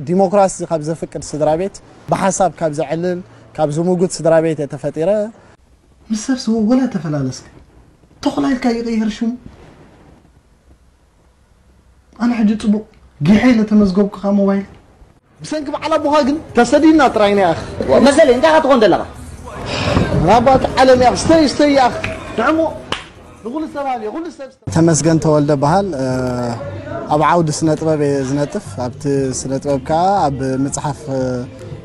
ديموكراسي خاب فكر سدرابيت بحساب كابزة علل كابزة موجود سدرابيت تفتيرة مسر سو ولا تفلالس تخلع الكاي غير شو أنا حجي تبو جحيلة مزقوب كام موبايل بسنك على بوهاجن تسدينا تراين يا أخ مازال انت هتغندل لا بات على ميا استي استي يا أخ تعمو ተመስገን ተወልደ በሃል ኣብ ዓውዲ ስነ ጥበብ እየ ዝነጥፍ ኣብቲ ስነ ጥበብ ከዓ ኣብ መፅሓፍ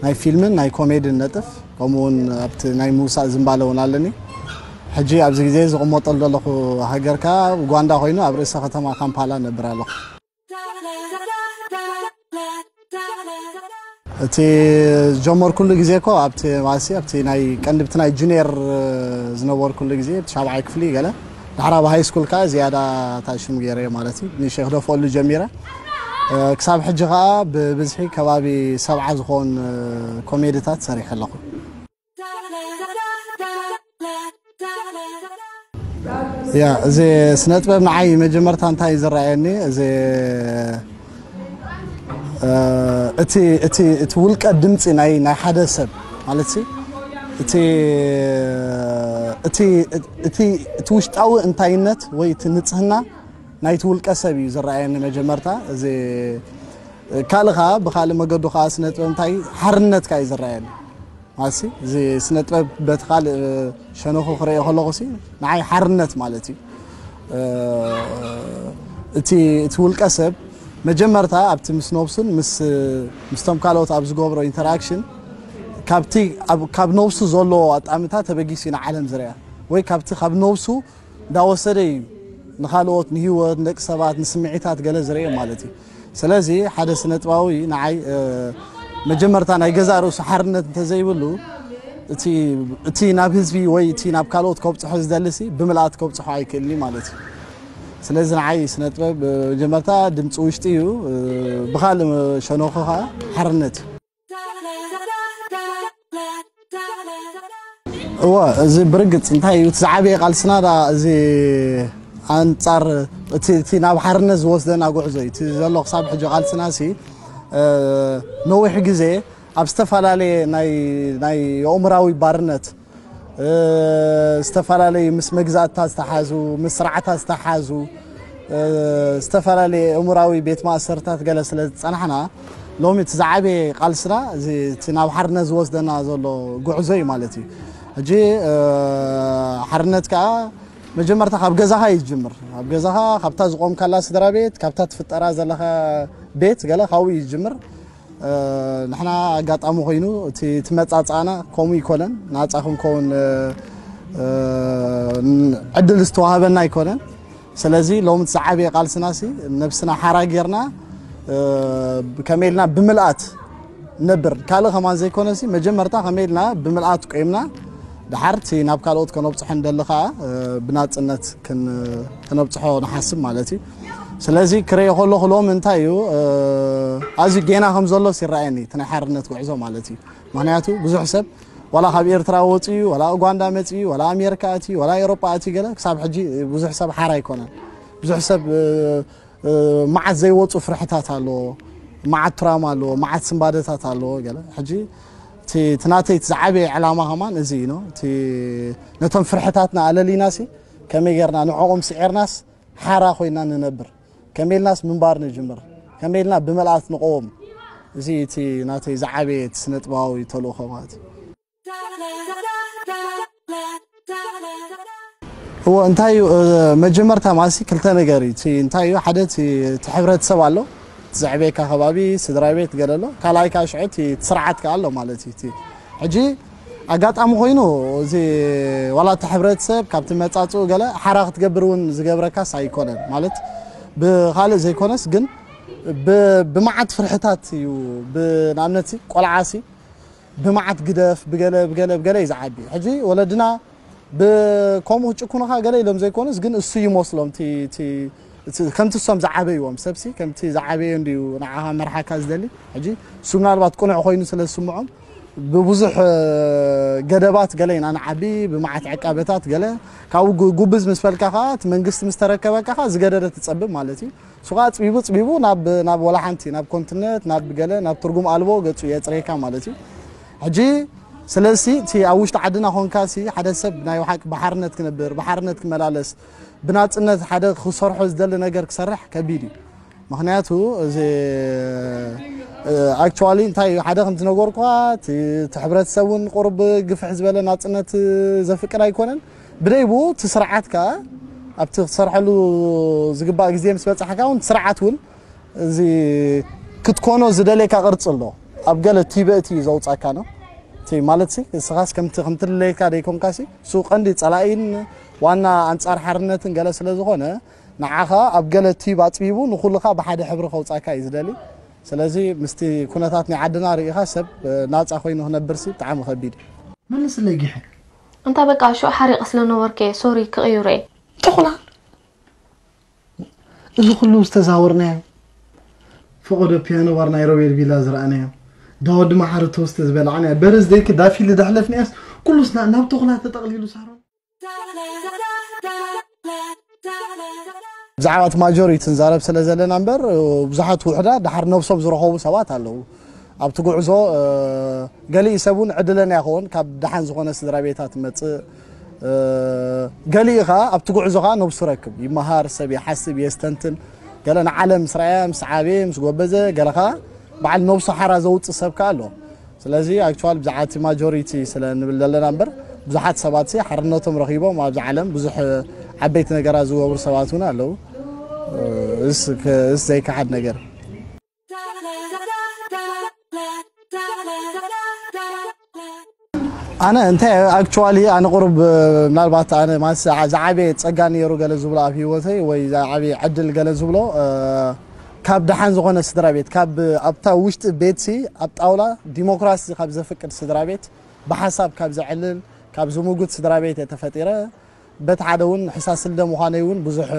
ናይ ፊልምን ናይ ኮሜድን ነጥፍ ከምኡውን ኣብቲ ናይ ምውሳእ ዝምባለ እውን ኣለኒ ሕጂ ኣብዚ ግዜ ዝቕመጠሉ ዘለኹ ሃገር ከዓ ኡጋንዳ ኮይኑ ኣብ ርእሰ ከተማ ካምፓላ ነብር ኣለኹ እቲ ዝጀመር ኩሉ ግዜ ኮ ኣብቲ ማሲ ኣብቲ ናይ ቀንድብቲ ናይ ጁኒየር ዝነበርኩሉ ግዜ ብቲ ሻብዓይ ክፍሊ ገለ عرب هاي سكول كا زيادة تعيشون غيره مالتي نشيخ دو فولو جميرة كساب حجغا بزحي كبابي سبعة زخون كوميديتات ساري خلقو يا زي سنت باب معي مجمرتان تاي زرعيني زي اتي اتي اتولك الدمتي ناي ناي حدا سب مالتي እቲ እቲ እቲ ውሽጣዊ እንታይነት ወይ እቲ ንፅህና ናይቲ ውልቀ ሰብ እዩ ዝረአየኒ መጀመርታ እዚ ካልእ ከዓ ብካልእ መገዱ ከዓ ስነ ጥበብ እንታይ ሓርነትካ እዩ ዝረአየኒ ማለት እዚ ስነ ጥበብ በቲ ካልእ ሸነኹ ክሪኦ ከለኹ ንዓይ ሓርነት ማለት እዩ እቲ እቲ ውልቀ ሰብ መጀመርታ ኣብቲ ምስ ነብሱን ምስቶም ካልኦት ኣብ ዝገብሮ ኢንተራክሽን ካብቲ ካብ ነብሱ ዘለዎ ኣጣሚታ ተበጊሱ ኢና ዓለም ዝርያ ወይ ካብቲ ካብ ነብሱ እንዳወሰደ እዩ ንካልኦት ንሂወት ንደቂ ሰባት ንስምዒታት ገለ ዝርአ ማለት እዩ ስለዚ ሓደ ስነ ጥባዊ ንዓይ መጀመርታ ናይ ገዛ ርእሱ ሓርነት እንተዘይብሉ እቲ ናብ ህዝቢ ወይ እቲ ናብ ካልኦት ከብፅሖ ዝደልሲ ብምልኣት ከብፅሖ ኣይክእልኒ ማለት እዩ ስለዚ ንዓይ ስነ ጥበብ መጀመርታ ድምፂ ውሽጢ እዩ ብካልእ ሸነኹ ከዓ ሓርነት እዩ هو زي برقت انتي وتزعبي قال سنادا زي عن صار تي تي ناب حرنز وصلنا جوع زي تي زلق صعب حجوا قال سناسي اه نوح جزء أبستفعل عليه ناي ناي عمراوي بارنت استفعل لي مس مجزات تستحازو مس رعة تستحازو استفعل لي عمراوي بيت ما سرتات جلس لت أنا حنا لو متزعبي قلصنا زي تناو حرنز وصلنا زلو جوع زي مالتي ሕጂ ሓርነት ከዓ መጀመርታ ካብ ገዛኻ እዩ ዝጅምር ኣብ ገዛኻ ካብታ ዝቆምካላ ስድራ ቤት ካብታ ትፍጠራ ዘለኻ ቤት ገለ ካብኡ እዩ ዝጅምር ንሕና ኣጋጣሚ ኮይኑ እቲ ትመፃፃና ከምኡ ይኮነን ናፃ ክንከውን ዕድል ዝተዋህበና ኣይኮነን ስለዚ ሎሚ ዝዓበየ ቃልስና ሲ ነብስና ሓራ ጌርና ከመይ ኢልና ብምልኣት ነብር ካልእ ከማን ዘይኮነ መጀመርታ ከመይ ኢልና ብምልኣት ቆይምና ድሓርቲ ናብ ካልኦት ከነብፅሖ ንደሊ ከዓ ብናፅነት ክነብፅሖ ንሓስብ ማለት እዩ ስለዚ ክሪኦ ከለኹ ሎም እንታይ እዩ ኣዝዩ ጌና ከም ዘሎስ ይረኣየኒ እቲ ናይ ሓርነት ጉዕዞ ማለት እዩ ምክንያቱ ብዙሕ ሰብ ዋላ ካብ ኤርትራ ወፅዩ ዋላ ኡጋንዳ መፅዩ ዋላ ኣሜሪካ እትዩ ዋላ ኤሮጳ እትዩ ገለ ክሳብ ሕጂ ብዙሕ ሰብ ሓር ኣይኮነን ብዙሕ ሰብ መዓት ዘይወፁ ፍርሕታት ኣለዎ መዓት ቱራም ኣለዎ መዓት ስምባደታት ኣለዎ ገለ ሕጂ تي تناتي تزعبي على ما هما نزينو تي نتم فرحتاتنا على لي ناسي كمي غيرنا نعوم سعر ناس حارا خوينا ننبر كمي الناس من بار نجمر كمي لنا بملات نقوم زي تي ناتي زعبي تسنطباوي تلو خوات هو انتايو مجمر تاماسي كلتا نغاري تي انتايو حدا تي تحبرت سوالو زعبيك هبابي سدرايبيت قرلو كلايك اشعتي تسرعت قالو مالتي تي حجي اغات ام خوينو زي ولا تحبرت سب كابتن مصاصو قال حراق تقبرون زغبركا سايكون مالت بخاله زي كونس جن بمعت فرحتات يو بنامنتي قلعاسي بمعت قدف بقلا بقلا بقلا يزعبي حجي ولدنا بكومو تشكونها قال لهم زي كونس جن السي مسلم تي تي ከምቲ እሶም ዝዓበይዎም ሰብሲ ከምቲ ዝዓበየ ድዩ ንዓኻ መርሓካ ዝደሊ ሕጂ እሱ ምናልባት ቁኑዕ ኮይኑ ስለ ዝስምዖም ብብዙሕ ገደባት ገለ ኢና ንዓቢ ብመዓት ዕቃበታት ገለ ካብኡ ጉብዝ ምስ ፈልካ ከዓ እቲ መንግስቲ ምስ ተረከበካ ከዓ ዝገደደ ትፀብብ ማለት እዩ እሱ ከዓ ፅቢቡ ፅቢቡ ናብ ወላ ሓንቲ ናብ ኮንትነት ናብ ገለ ናብ ትርጉም ኣልቦ ገፁ የፅሬካ ማለት እዩ ሕጂ ስለዚ እቲ ኣብ ውሽጢ ዓድና ኮንካ ሓደ ሰብ ናይ ሓቂ ብሓርነት ክነብር ብሓርነት ክመላለስ ብናፅነት ሓደ ክሰርሖ ዝደሊ ነገር ክሰርሕ ከቢድ እዩ ምክንያቱ እዚ ኣክቸዋሊ እንታይ እዩ ሓደ ከምቲ ነገርኳ እቲ ሕብረተሰብ እውን ቁርብ ግፍሕ ዝበለ ናፅነት ዘፍቅር ኣይኮነን ብደይብኡ እቲ ስርዓትካ ኣብቲ ክትሰርሐሉ ዝግባእ ግዜ ምስ በፅሕካ እውን ስርዓት እውን እዚ ክትኮኖ ዝደለየካ ቅርፂ ኣሎ ኣብ ገለ ቲበእቲ እዩ ዘውፃካ ነው تي مالتي سخاس كم تخم تللي كاري كون كاسي سوق عندي تلاقين وانا انت صار حرنت ان جلس لزغونه نعها ابقل تي بات بيبو نقول لك بحد حبر خوص اكا يزدلي سلازي مستي كوناتاتني عدنا ريغا سب ناتس اخوين هنا برسي تعامو خبير من اللي جيح انت بقى شو حريق اصلا نوركي سوري كغيري تخلا زخلو استزاورنا فوق دو بيانو ورنا يروي البيلا زرعنا داود ما حر توست زبل عنا برز ديك دافي اللي دخل في ناس كل سنة نام تغلى تتغليل وسهرة زعات ماجوري تنزار بسلا زلنا نبر وزعات وحدة دحر نوصل بزرحه وسوات هلو أب تقول عزو آه، قال لي يسوون عدلنا يا خون كاب دحن زخون استرابيتات مت آه، قال لي خا أب تقول عزو خا نوصلك يمهار سبي حسب يستنتن قال أنا علم سرايم سعابيم سقوبزة قال خا በዓል መብሳሓራ ዘውፅእ ሰብካ ኣሎ ስለዚ ኣክቹዋል ብዛዕባ ማጆሪቲ ስለንብል ዘለና እምበር ብዙሓት ሰባት ሓርነቶም ረኪቦም ኣብዚ ዓለም ብዙሕ ዓበይቲ ነገራት ዝገብሩ ሰባት እውን ኣለዉ እስ ዘይከሓድ ነገር ኣነ እንታይ ኣክቹዋሊ ኣነ ቁርብ ምናልባት ኣነ ማለት ዝዓበየ ፀጋ ነይሩ ገለ ዝብሎ ኣብ ሂወተይ ወይ ዝዓበየ ዕድል ገለ ዝብሎ ካብ ደሓን ዝኾነ ስድራ ቤት ካብ ኣብታ ውሽጢ ቤትሲ ኣብ ጣውላ ዲሞክራሲ ካብ ዘፍቅድ ስድራ ቤት ብሓሳብ ካብ ዘዕልል ካብ ዝምጉት ስድራ ቤት ተፈጢረ በቲ ሓደ እውን ሕሳስ ስለ ምዃነይ እውን ብዙሕ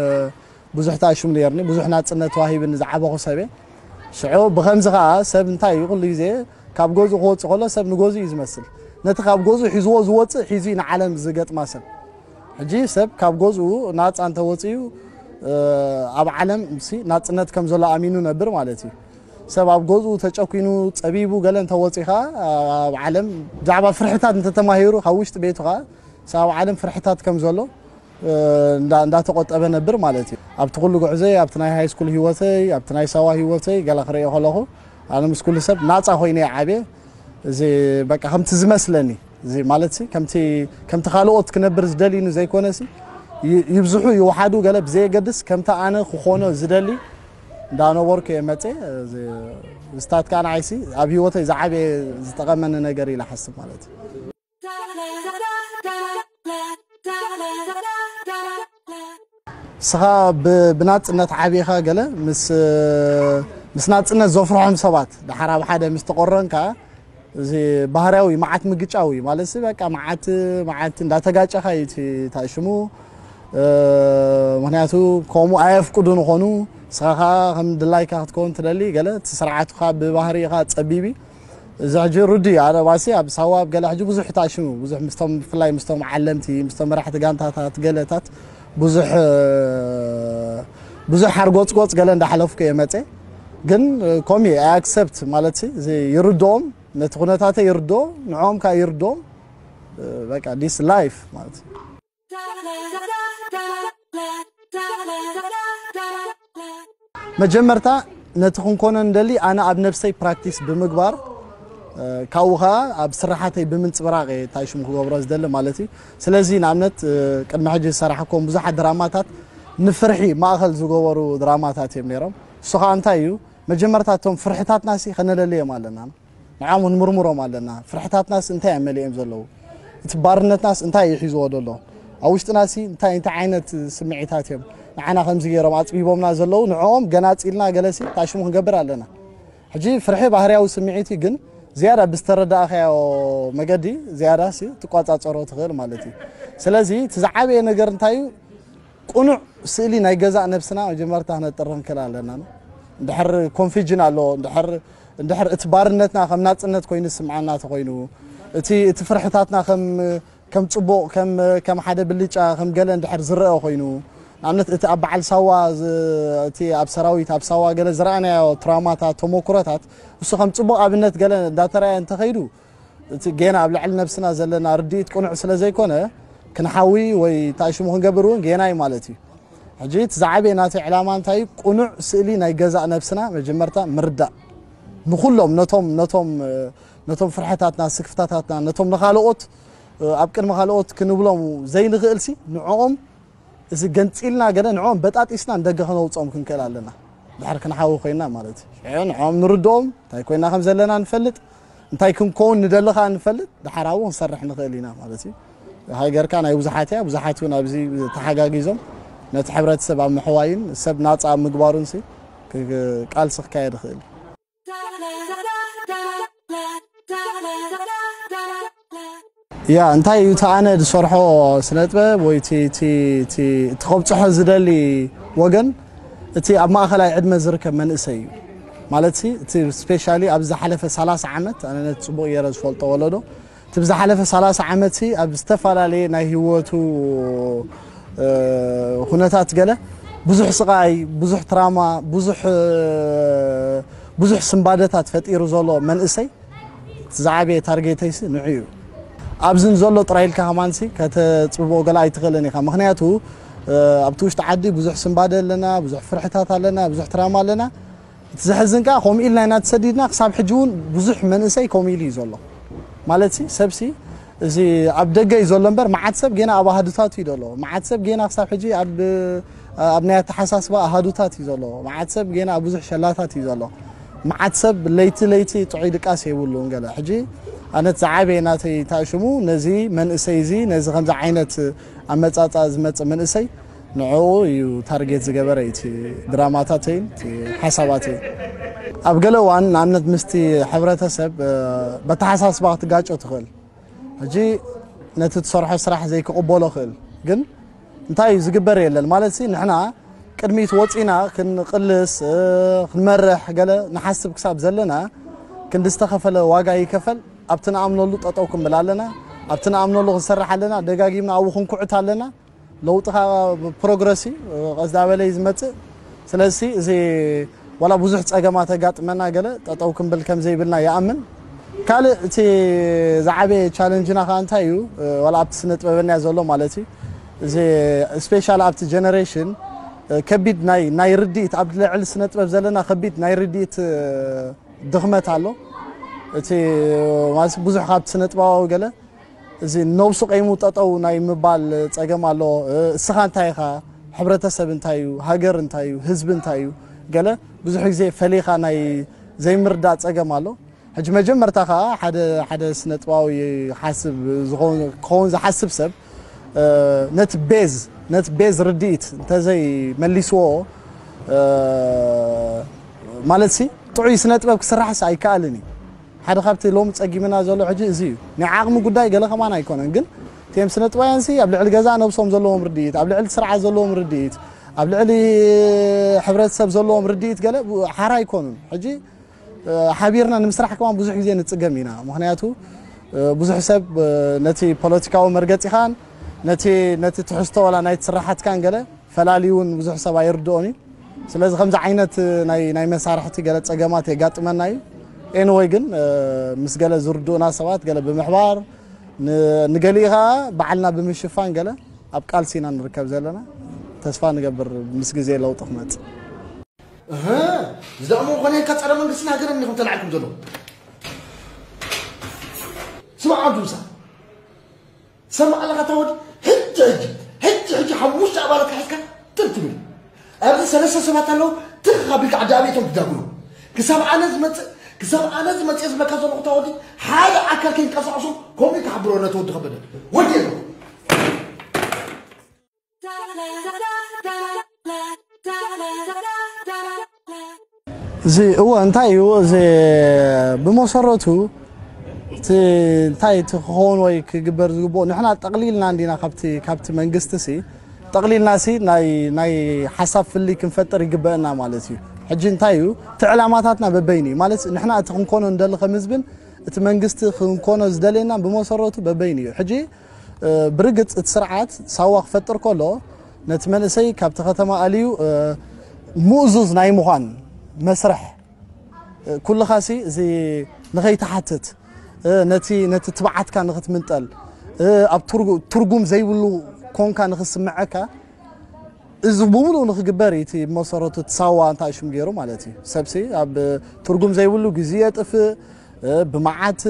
ብዙሕ ተኣሽም ነርኒ ብዙሕ ናፅነት ተዋሂብኒ ዝዓበኹ ሰበ ሽዑ ብከምዚ ከዓ ሰብ እንታይ እዩ ኩሉ ግዜ ካብ ገዝኡ ክወፅእ ከሎ ሰብ ንገዝኡ እዩ ዝመስል ነቲ ካብ ገዝኡ ሒዝዎ ዝወፅእ ሒዙ ንዓለም ዝገጥማ ሰብ ሕጂ ሰብ ካብ ገዝኡ ናፃ እንተወፅኡ ኣብ ዓለም ናፅነት ከም ዘሎ ኣሚኑ ነብር ማለት እዩ ሰብ ኣብ ገዝኡ ተጨኪኑ ፀቢቡ ገለ እንተወፂኻ ኣብ ዓለም ብዛዕባ ፍርሕታት እንተተማሂሩ ካብ ውሽጢ ቤቱ ከዓ ኣብ ዓለም ፍርሕታት ከም ዘሎ እንዳተቆጠበ ነብር ማለት እዩ ኣብቲ ኩሉ ጉዕዘይ ኣብቲ ናይ ሃይስኩል ሂወተይ ኣብቲ ናይ ሰባ ሂወተይ ገለ ክሪኦ ከለኹ ኣነ ምስ ኩሉ ሰብ ናፃ ኮይነ ዓብየ እዚ በቃ ከምቲ ዝመስለኒ እዚ ማለት ከምቲ ካልኦት ክነብር ዝደልዩኒ ዘይኮነ يبزحوا يوحدوا قلب زي قدس كم أنا خخونه زدلي دانا ورك يمتي استاد كان عايسي أبي وته إذا عبي استقمن نجاري لحسب مالتي صح بنات نت عبيها قلة مس مس نات إن زفرهم سبات ده حرام حدا مستقرن كا زي بحراوي معت مجتشاوي مالسي بقى معت معت ده تجاتش هاي تي ምክንያቱ ከምኡ ኣየፍቅዱ ንኾኑ ንስኻ ከዓ ከም ድላይካ ክትከውን ትደሊ ገለ እቲ ስርዓትካ ብባህሪ ኢኻ ፀቢቢ እዚ ሕጂ ርድ እዩ ኣነ ባሲ ኣብ ሳዋ ኣብ ገለ ሕጂ ብዙሕ ተኣሽሙ ብዙሕ ምስቶም ብፍላይ ምስቶም ዓለምቲ ምስቶም መራሕቲ ጋንታታት ገለታት ብዙሕ ብዙሕ ሓርጎፅጎፅ ገለ እንዳሓለፍኩ እየ መፀ ግን ከምኡ ኣክሰፕት ማለት ይርድኦም ነቲ ኩነታተ ይርድኦ ንዕኦም ከዓ ይርድኦም በቃ ዲስ ላይፍ ማለት እዩ መጀመርታ ነቲ ክንኮነ ንደሊ ኣነ ኣብ ነፍሰይ ፕራክቲስ ብምግባር ካብኡ ከዓ ኣብ ስራሓተይ ብምንፅብራቕ እየ ታይሽም ክገብሮ ዝደሊ ማለት እዩ ስለዚ ንኣብነት ቅድሚ ሕጂ ዝሰራሕኮም ብዙሓት ድራማታት ንፍርሒ ማእኸል ዝገበሩ ድራማታት እዮም ነይሮም እሱ ከዓ እንታይ እዩ መጀመርታ እቶም ፍርሕታትና ሲ ከነለልዮም ኣለና ንዓም ክንምርምሮም ኣለና ፍርሕታትናስ እንታይ ኣመሊኦም ዘለዉ እቲ ባርነትናስ እንታይ ይሒዝዎ ዘሎ ኣብ ውሽጥና ሲ እንታይ እንታይ ዓይነት ስምዒታት እዮም ንዓና ከምዚ ገይሮም ኣፅቢቦምና ዘለዉ ንዕኦም ገናፂልና ገለሲ ታሽሙ ክንገብር ኣለና ሕጂ ፍርሒ ባህርያዊ ስምዒት እዩ ግን ዝያዳ ብዝተረዳእካዮ መገዲ ዝያዳ ሲ ትቋፃፀሮ ትኽእል ማለት እዩ ስለዚ እቲ ዝዓበየ ነገር እንታይ እዩ ቁኑዕ ስእሊ ናይ ገዛእ ነብስና መጀመርታ ክነጥር ክንክእል ኣለና እንድሕር ኮንፊጅን ኣለዎ እንድሕር እቲ ባርነትና ከም ናፅነት ኮይኑ ዝስምዓና ተኮይኑ እቲ ፍርሕታትና ከም كم صبوق كم كم حدا بالليجا كم جلند حر زرع خينو عملت ات أب على سوا تي أب سراوي تاب سوا جل زرعنا وترامات تومو كرات بس كم صبوق أبنت جلند ده ترى أنت خيرو جينا قبل علم نفسنا زلنا رديت كون عسلة زي كونه كن حاوي وي تعيش مهم قبرون جينا مالتي حجيت زعبي ناتي علامان تاي كون سئلي ناي جزاء نفسنا مجمرتا مردا نخلهم نتهم نتهم نتهم فرحتاتنا سكفتاتنا نتهم نخالقوت ኣብ ቅድሚ ካልኦት ክንብሎም ዘይንኽእል ሲ ንዕኦም እዚ ገንፂልና ገለ ንዕኦም በጣጢስና ንደገ ክነውፅኦም ክንክእል ኣለና ድሕር ክንሓዊ ኮይና ማለት እዩ ንዕኦም ንርድኦም እንታይ ኮይና ከም ዘለና ንፈልጥ እንታይ ክንከውን ንደሊ ከዓ ንፈልጥ ድሓራ እውን ክንሰርሕ ንኽእል ኢና ማለት እዩ ሃገርካ ናይ ብዙሓት እያ ብዙሓት እውን ኣብዚ ተሓጋጊዞም ነቲ ሕብረተሰብ ኣብ ምሕዋይን ሰብ ናፃ ኣብ ምግባሩን ሲ ቃልሲ ክካየድ ይኽእል يا انتي يوتانا صرحو سنتبة ويتي تي تي تخوب صحو زدالي وغن تي اب ماخلا عد مزركة من اسي مالتي تي سبيشالي ابز حلفة سلاس عمت انا نتصبو يرز فولتو ولدو تبز حلفة سلاس عمتي ابز تفالا لي نهيوتو أه هناتات قلة بزح صغاي بزح تراما بزح بزح سنبادتات فتير زولو من اسي تزعبي تارجيتيسي نعيو ኣብዝን ዘሎ ጥራይ ኢልካ ከማንሲ ከተፅብቦ ገላ ኣይትኽእልን ኢኻ ምክንያቱ ኣብቲ ውሽጢ ዓዲ ብዙሕ ስምባደ ኣለና ብዙሕ ፍርሕታት ኣለና ብዙሕ ትራማ ኣለና እቲ ዘሕዝን ከዓ ከምኡ ኢልና ኢና ተሰዲድና ክሳብ ሕጂ እውን ብዙሕ መንእሰይ ከምኡ ኢሉ እዩ ዘሎ ማለት ሰብሲ እዚ ኣብ ደገ እዩ ዘሎ እምበር መዓት ሰብ ገና ኣብ ኣሃዱታት እዩ ዘሎ መዓት ሰብ ገና ክሳብ ሕጂ ኣብ ናይ ኣተሓሳስባ ኣሃዱታት እዩ ዘሎ መዓት ሰብ ገና ኣብ ብዙሕ ሸላታት እዩ ዘሎ መዓት ሰብ ለይቲ ለይቲ ጥዑይ ድቃስ የብሉን ገለ ሕጂ ኣነት ዝዓበየ ናተይ ታሽሙ ነዚ መንእሰይ እዚ ነዚ ከምዚ ዓይነት ኣመፃፃ ዝመፅእ መንእሰይ ንዕኡ እዩ ታርጌት ዝገበረ እቲ ድራማታተይን እቲ ሓሳባተይን ኣብ ገለ እዋን ንኣብነት ምስቲ ሕብረተሰብ በተሓሳስባ ክትጋጮ ትኽእል ሕጂ ነቲ ትሰርሖ ስራሕ ዘይክቕበሎ ክእል ግን እንታይ እዩ ዝግበር የለን ማለት ንሕና ቅድሚት ወፂና ክንቅልስ ክንመርሕ ገለ ንሓስብ ክሳብ ዘለና ክንዲ ዝተኸፈለ ዋጋ ይከፈል ابتنا عملو تطوكم بلالنا ابتنا عملو سرح لنا دقاقيمنا او خنكعت لنا لو تها بروغرسي قصد عبالي زمت سلسي زي ولا بوزح تساقمات قات منا قلة تطوكم بالكم زي بلنا يا أمن كال تي زعبي تشالنجنا خان تايو ولا ابتسنت ببنى زولو مالتي زي سبيشال ابت جنريشن كبيد ناي ناي رديت عبد العل سنت بزلنا كبيد ناي رديت دخمت علو እቲ ማለት ብዙሕ ካብ ስነጥባዊ ገለ እዚ ነብሱ ቀይሙ ጠጠው ናይ ምባል ፀገም ኣለዎ እስኻ እንታይ ኢኻ ሕብረተሰብ እንታይ እዩ ሃገር እንታይ እዩ ህዝቢ እንታይ እዩ ገለ ብዙሕ ግዜ ፈሊኻ ናይ ዘይምርዳእ ፀገም ኣሎ ሕጂ መጀመርታ ከዓ ሓደ ሓደ ስነጥባዊ ሓስብ ክኸውን ዝሓስብ ሰብ ነቲ ቤዝ ነቲ ቤዝ ርድኢት እንተዘይ መሊስዎ ማለት ሲ ጥዑይ ስነጥበብ ክስራሕስ ኣይከኣልን እዩ حد خبت لوم تسقي منا زلو حج زيو نعاقم قداي قال خم أنا يكون عنقل تيم سنة وينسي قبل على جزاء نبصهم زلو مرديت قبل على سرعة زلو مرديت قبل على حبرة سب زلو مرديت قال حرا يكون حج حبيرنا نمسرح كمان بزح زين نتسقى منا مهنياته بزح سب نتي بوليتيكا ومرقتي خان نتي نتي تحستو أنا نتي سرحت كان قال فلاليون بزح سب يردوني سلاز خمس عينات ناي ناي مسارحتي قالت اجامات يا قاتمان ناي ኤንወይ ግን ምስ ገለ ዝርድኡና ሰባት ገለ ብምሕባር ንገሊ ከዓ በዓልና ብምሽፋን ገለ ኣብ ቃልሲ ኢና ንርከብ ዘለና ተስፋ ንገብር ምስ ግዜ ለውጢ ክመፅእ ዝደቕሙ ኮነ ፀረ መንግስቲ ሃገር ኒኹም ተላዓልኩም ዘሎ ስማዕ ዓብዱምሳ ሰማዕ ኣለካ ታወዲ ሕጂ ሕጂ ሕጂ ሕጂ ሓሙሽተ ኣባላት ሓዝካ ትብል ኣብዚ ሰለስተ ሰባት ኣለዉ ትኽ ኣቢልካ ዓዲ ኣብቶም ትዳግሉ ክሳብ ኣነ ዝመፅእ كسر أنا زي ما تيجي ما كسر نقطة ودي حاجة أكل كين كسر عصب كومي كعبرو أنا تود خبرة ودي زي هو انتاي هو زي بمسرته انتاي تخون وي كجبر زبون نحنا تقليلنا عندنا كابتي كابتي منقستسي تقليلنا سي ناي ناي حساب في اللي كنفتر يقبلنا مالتي حجي انتاي تعلاماتنا ببيني مالس نحنا تنكونو ندل خمزبن تمنغستي خنكونو زدلينا بمسرته ببيني حجي برغت تسرعات سواق فطر كله نتمنسي كابت ختما اليو موزوز ناي مخان مسرح كل خاسي زي نغي تحتت نتي نتي تبعت كان نغت منطل اب ترغوم زي كون كان نغسمعك እዚ ብሙሉ ንክግበር እቲ መሰረቱ ትሳዋ እንታይ ሽም ገይሩ ማለት እዩ ሰብሲ ኣብ ትርጉም ዘይብሉ ግዜ የጥፍእ ብመዓት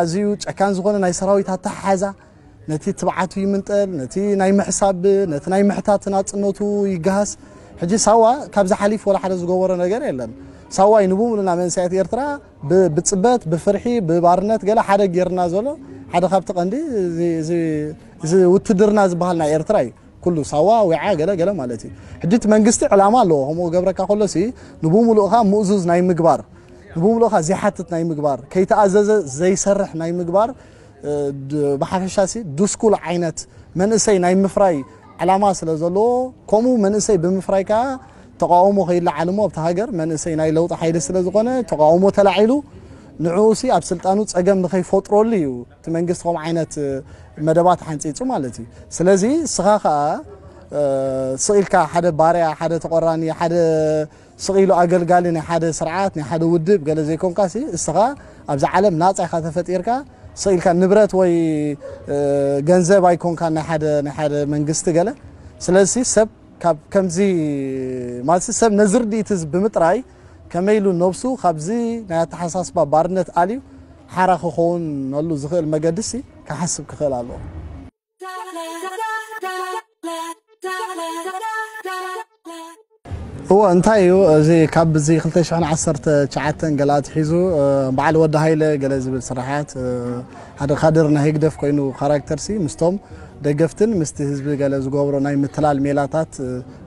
ኣዝዩ ጨካን ዝኾነ ናይ ሰራዊት ኣተሓሓዛ ነቲ ትብዓቱ ይምንጠል ነቲ ናይ ምሕሳብ ነቲ ናይ ምሕታት ናፅነቱ ይገሃስ ሕጂ ሳዋ ካብ ዝሓሊፍ ወላ ሓደ ዝገበሮ ነገር የለን ሳዋ ይንቡምሉ ናብ መንስያት ኤርትራ ብፅበት ብፍርሒ ብባርነት ገለ ሓደ ገርና ዘሎ ሓደ ካብቲ ቀንዲ እዚ ውትድርና ዝበሃል ናይ ኤርትራ እዩ ኩሉ ሳዋ ወይ ዓ ገለገለ ማለት እዩ ሕጂ እቲ መንግስቲ ዕላማ ኣለዎ ከምኡ ገብረካ ከሎ ሲ ንብኡ ምሉእኻ ምእዙዝ ናይ ምግባር ንብኡ ምሉእኻ ዘይሓትት ናይ ምግባር ከይተኣዘዘ ዘይሰርሕ ናይ ምግባር ብሓፈሻ ሲ ድስኩል ዓይነት መንእሰይ ናይ ምፍራይ ዕላማ ስለ ዘለዎ ከምኡ መንእሰይ ብምፍራይ ከዓ ተቃውሞ ከይለዓልሞ ኣብቲ ሃገር መንእሰይ ናይ ለውጢ ሓይሊ ስለ ዝኾነ ተቃውሞ ተላዒሉ ንዕኡሲ ኣብ ስልጣኑ ፀገም ንኸይፈጥረሉ እዩ እቲ መንግስቲ ከምኡ ዓይነት መደባት ሓንፂፁ ማለት እዩ ስለዚ እስኻ ከዓ ስኢልካ ሓደ ባርያ ሓደ ተቆራኒ ሓደ ስኢሉ ኣገልጋሊ ናይ ሓደ ስርዓት ናይ ሓደ ውድብ ገለ ዘይኮንካ እስኻ ኣብዚ ዓለም ናፃ ኢኻ ተፈጢርካ ስኢልካ ንብረት ወይ ገንዘብ ኣይኮንካ ናይ ሓደ መንግስቲ ገለ ስለዚ ሰብ ካብ ከምዚ ማለት ሰብ ነዝርድኢት ብምጥራይ ከመይ ኢሉ ነብሱ ካብዚ ናይ ኣተሓሳስባ ባርነት ኣልዩ ሓራ ክኸውን ነሉ ዝኽእል መገድሲ ክሓስብ ክኽእል ኣለዎ هو እንታይ እዩ እዚ ካብዚ 2019 ገለ ኣትሒዙ በዓል ወዲ ሃይለ ገለ ዝብል ስራሓት ሓደ ካድር ናይ ህግደፍ ኮይኑ ካራክተርሲ ምስቶም ደገፍትን ምስቲ ህዝቢ ገለ ዝገብሮ ናይ ምትላል ሜላታት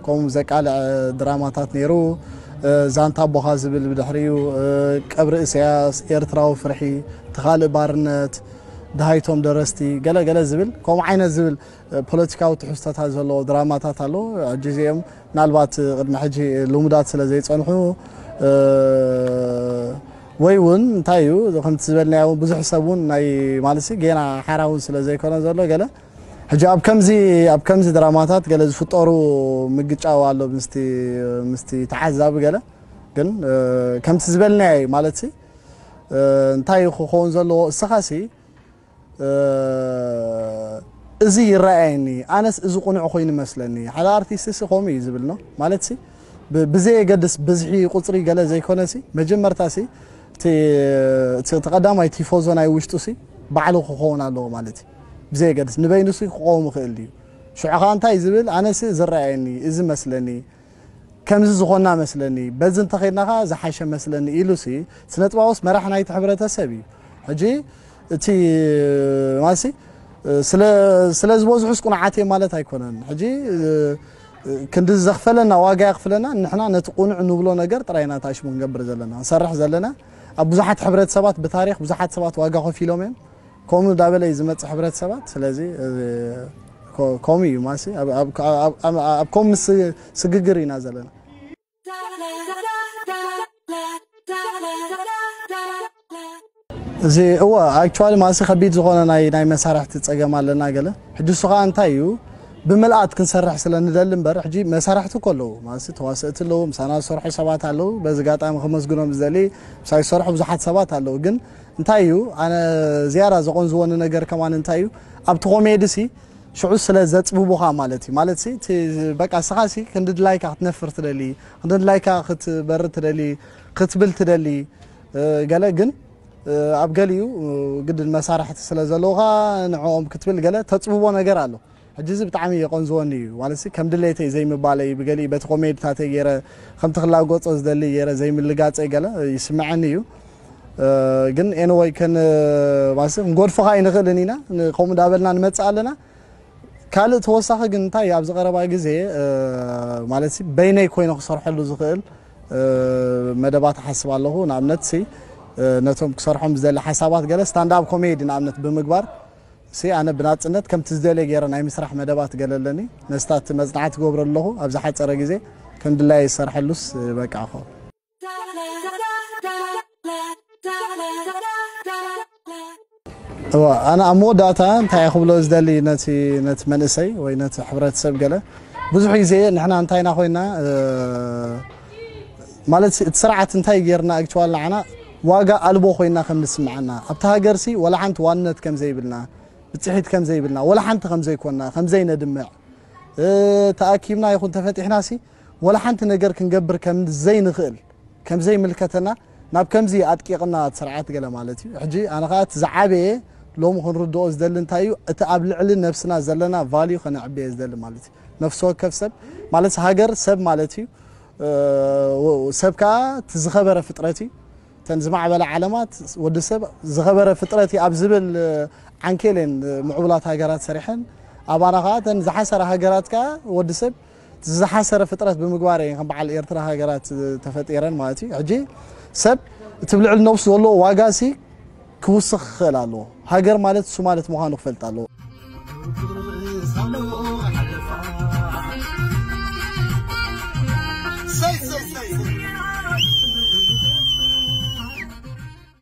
ከምኡ ዘቃልዕ ድራማታት ነይሩ ዛንታ ኣቦኻ ዝብል ብድሕሪኡ ቀብሪ እስያስ ኤርትራዊ ፍርሒ ተኻልእ ባርነት ድሃይቶም ደረስቲ ገለገለ ዝብል ከምኡ ዓይነት ዝብል ፖለቲካዊ ትሕዝቶታት ዘለዎ ድራማታት ኣሎ ሕጂ እዚኦም ምናልባት ቅድሚ ሕጂ ልሙዳት ስለ ዘይፀንሑ ወይ እውን እንታይ እዩ ከምቲ ዝበልናዮ ብዙሕ ሰብ እውን ናይ ማለት ገና ሓራውን ስለ ዘይኮነ ዘሎ ገለ حجي اب كمزي اب كمزي دراماتات قال از فطورو مقچاو الله مستي مستي تعذاب قال كن كم تزبلني مالتي انتي خون زلو سخاسي ازي رأيني انا ازو قنع خوي نمسلني على ارتيستس خومي زبلنا مالتي بزي قدس بزحي قطري قال زي كونسي مجمرتاسي تي تقدم اي تيفوزون اي وشتوسي بعلو خون الله مالتي بزي قدس نبي نسي قوم خلدي شو عقان تاي زبل أنا سي زرعيني إذا مثلني كم زغنا مثلني بزن تخيرنا خا زحشة مثلني إيلو سي سنة واوس ما راح نايت حبرة تسبي حجي تي ماسي سلا سلا زوز حسكون عاتي مالت هاي كونان هجي كنت زغفلنا واقع غفلنا نحنا نتقون عنو بلو نقر ترينا تاشمون قبر زلنا نصرح زلنا أبو زحت حبرة سبات بتاريخ أبو زحت سبات واقع في لومين ከምኡ ዳበለ ዝመፅእ ሕብረተሰባት ስለዚ ከምኡ እዩ ማሲ ኣብ ከምኡ ስግግር ኢና ዘለና እዚ እወ ኣክቹዋሊ ማሲ ከቢድ ዝኾነ ናይ መሳርሕቲ ፀገም ኣለና ገለ ሕዱሱ ከዓ እንታይ እዩ ብምልኣት ክንሰርሕ ስለ ንደሊ እምበር ሕጂ መሳርሕቲ ከለዉ ኣለዉ ማለት ተዋስእቲ ኣለዉ ምሳና ዝሰርሑ ሰባት ኣለዉ በዚ ጋጣሚ ክመስግኖም ዝደሊ ምሳ ዝሰርሑ ብዙሓት ሰባት ኣለዉ ግን انتايو انا زياره زقون زون نغر كمان انتايو ابتو ميدسي شعو سلا زتبو بوها مالتي مالتي تي بقى سخاسي كند لايك اخت نفر تدلي كند لايك اخت بر تدلي كتبل تدلي قالا جن اب قاليو قد المسارح تسلا زلوغا نعوم كتبل قالا تتبو نغر الو الجزء بتعمي يقون زوني وانسى كم دلية تي زي ما بالي بقالي بتقومي تاتي يرا خم تخلع قط أصدلي يرا زي ما اللي قاعد يسمعني يو ግን ኤንወይ ባስ ንጎድፎካ ይንኽእልን ኢና ከምኡ ዳበልና ንመፅእ ኣለና ካልእ ተወሳኺ ግን እንታይ ኣብ ዝቀረባ ግዜ ማለት በይነይ ኮይኑ ክሰርሐሉ ዝኽእል መደባት ሓስብ ኣለኹ ንኣብነት ነቶም ክሰርሖም ዝደሊ ሓሳባት ገለ ስታንዳፕ ኮሜዲ ንኣብነት ብምግባር ኣነ ብናፅነት ከምቲ ዝደለየ ገይረ ናይ ምስራሕ መደባት ገለ ኣለኒ ነስታት መፅናዕቲ ገብረ ኣለኹ ኣብዝሓፀረ ግዜ ከም ድላይ ዝሰርሐሉስ በቃ ኸ انا امو داتا انت يخبلو ازدالي نت نت منسي وي نت حبرات سب قلا بزو حيزي نحنا انتاينا خوينا اه مالت تسرعة انتاي جيرنا اكتوال لعنا واقا البو خوينا خم نسمعنا ابتها قرسي ولا حنت وانت كم زي بلنا بتحيد كم زي بلنا ولا حنت خم زي كونا خم زي ندمع اه تأكيبنا يخون تفاتح ناسي ولا حنت نقر كنقبر كم زي نخل كم زي ملكتنا ناب كمزي أتقيقنا سرعات قلة مالتي حجي أنا قاعد زعابي لوم مخن ردو أزدلن تايو أتقابل علي نفسنا زلنا فاليو خن عبي أزدل مالتي نفسه كيف سب مالت هاجر سب مالتي وسبكا تزخبر فترتي تنزمع على علامات ودسب زخبر فترتي أبزبل عنكيلين معولات هاجرات سريحن أبانا قاعد زحسر هاجرات كا ودسب زحسر فترة بمقواري خن بعل إيرترا هاجرات تفتيرن مالتي حجي سب تبلع النفس والله واقاسي كوسخ خلاله هاجر مالت سو مالت مهانو فلت الله